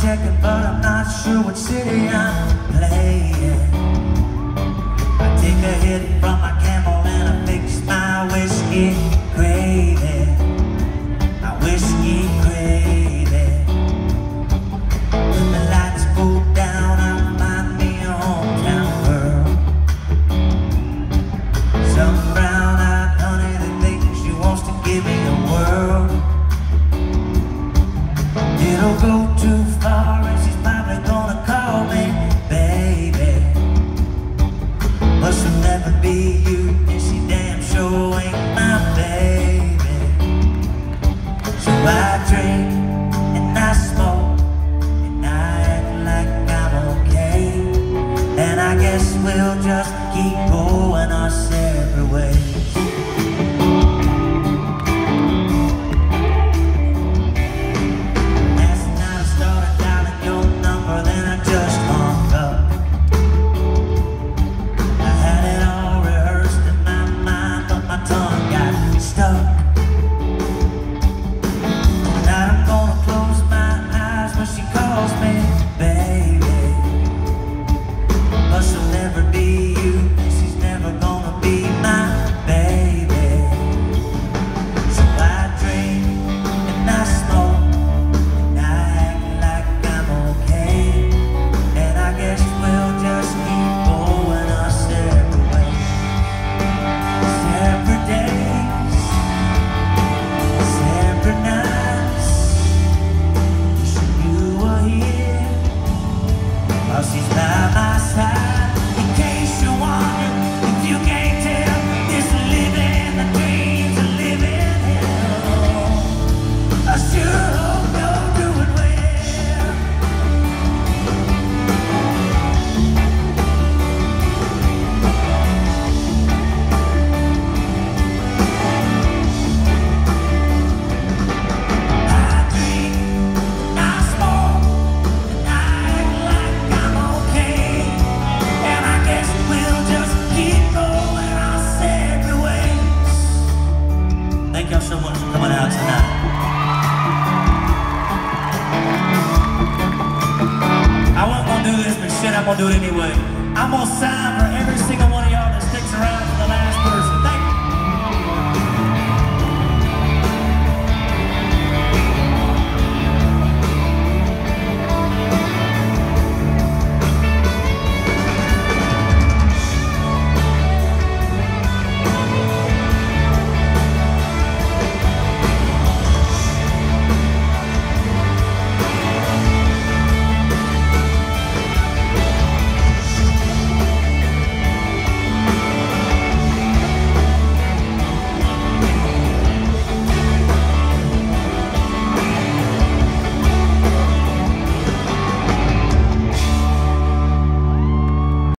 checking, but I'm not sure what city I'm playing. I take a hit from my camel and I fix my whiskey gravy. My whiskey gravy. When the lights go down, I find me a hometown girl. Some brown-eyed honey that thinks she wants to give me a whirl. It'll go too así y'all so much for coming out tonight. I wasn't gonna do this, but shit, I'm gonna do it anyway. I'm gonna sign for every single one of y'all that sticks around for the last